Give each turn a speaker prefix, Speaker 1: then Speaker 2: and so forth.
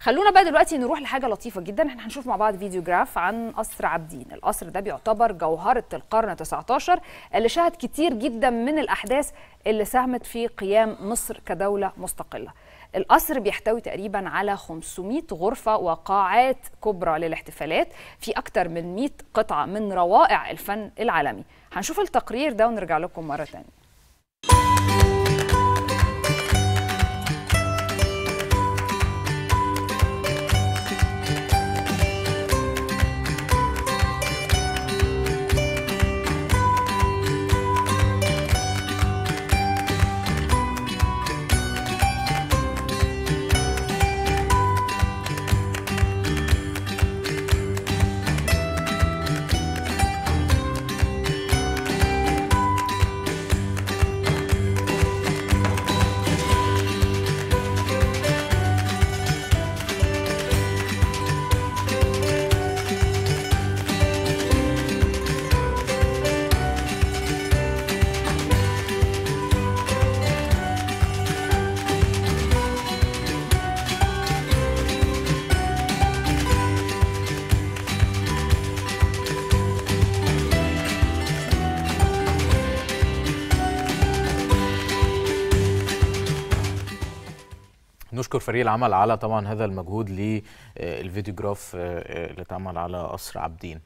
Speaker 1: خلونا بقى دلوقتي نروح لحاجة لطيفة جدا. إحنا هنشوف مع بعض فيديو جراف عن قصر عابدين القصر ده بيعتبر جوهرة القرن 19 اللي شهد كتير جدا من الأحداث اللي ساهمت في قيام مصر كدولة مستقلة. القصر بيحتوي تقريبا على 500 غرفة وقاعات كبرى للاحتفالات في أكتر من 100 قطعة من روائع الفن العالمي. هنشوف التقرير ده ونرجع لكم مرة تانية.
Speaker 2: نشكر فريق العمل على طبعا هذا المجهود للفيديوجراف اللي اتعمل على قصر عابدين